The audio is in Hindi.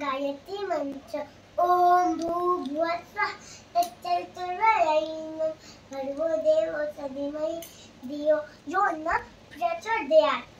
गायत्री मंत्र ओम भूर्भुवस्वः तच्चवितुर्वरेण्यं भर्गो देवो सधीमहि धियो यो न प्रचोदयात्